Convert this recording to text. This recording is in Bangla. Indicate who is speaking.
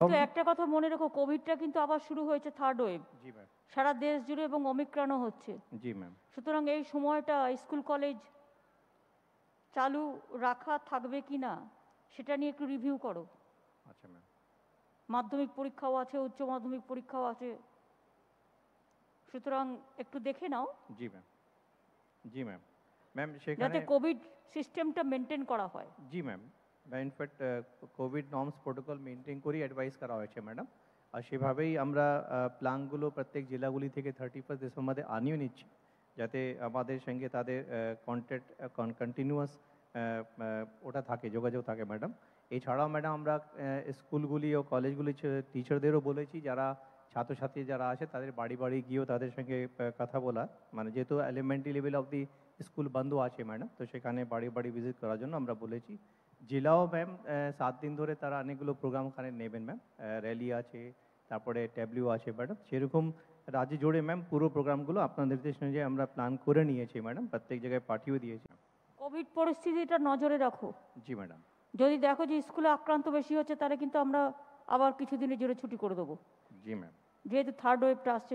Speaker 1: তো একটা কথা মনে রেখো কোভিডটা কিন্তু আবার শুরু হয়েছে থার্ড ওয়েভ সারা দেশ জুড়ে এবং অমিক্রণও হচ্ছে। সুতরাং এই সময়টা স্কুল কলেজ চালু রাখা থাকবে কি না সেটা নিয়ে একটু রিভিউ করো। মাধ্যমিক পরীক্ষাও আছে উচ্চ মাধ্যমিক পরীক্ষাও আছে। সুতরাং একটু দেখে নাও।
Speaker 2: জি ম্যাম জি ম্যাম
Speaker 1: ম্যাম
Speaker 2: সেখানে যাতে
Speaker 1: কোভিড সিস্টেমটা মেনটেন করা হয়।
Speaker 2: জি ma'am in fact covid norms protocol maintain করেই অ্যাডভাইস করা হয়েছে ম্যাডাম আর সেভাবেই আমরা প্ল্যানগুলো প্রত্যেক জেলাগুলি থেকে থার্টি ফার্স্ট ডিসেম্বরে আনিয়ে নিচ্ছি যাতে আমাদের সঙ্গে তাদের কন্ট্যাক্ট কন্টিনিউয়াস ওটা থাকে যোগাযোগ থাকে ম্যাডাম এছাড়াও ম্যাডাম আমরা স্কুলগুলি ও কলেজগুলি টিচারদেরও বলেছি যারা ছাত্রছাত্রী যারা আছে তাদের বাড়ি বাড়ি গিয়েও তাদের সঙ্গে কথা বলা মানে যেহেতু elementary level of the school বন্ধ আছে ম্যাডাম তো সেখানে বাড়ি বাড়ি ভিজিট করার জন্য আমরা বলেছি জেলাও ম্যাম সাত দিন ধরে তারা অনেকগুলো প্রোগ্রাম ওখানে নেবেন ম্যাম। র্যালি আছে তারপরে ট্যাবলিউ আছে ম্যাডাম সেরকম রাজ্য জুড়ে ম্যাম পুরো প্রোগ্রামগুলো আপনার নির্দেশ অনুযায়ী আমরা প্ল্যান করে নিয়েছি ম্যাডাম প্রত্যেক জায়গায় পাঠিয়েও দিয়েছি।
Speaker 1: কোভিড পরিস্থিতিটা নজরে রাখো।
Speaker 2: জি ম্যাডাম
Speaker 1: যদি দেখো যে স্কুলে আক্রান্ত বেশি হচ্ছে তাহলে কিন্তু আমরা আবার কিছুদিনের জন্য ছুটি করে দেবো।
Speaker 2: জি ম্যাম
Speaker 1: যেহেতু থার্ড ওয়েভটা আসছে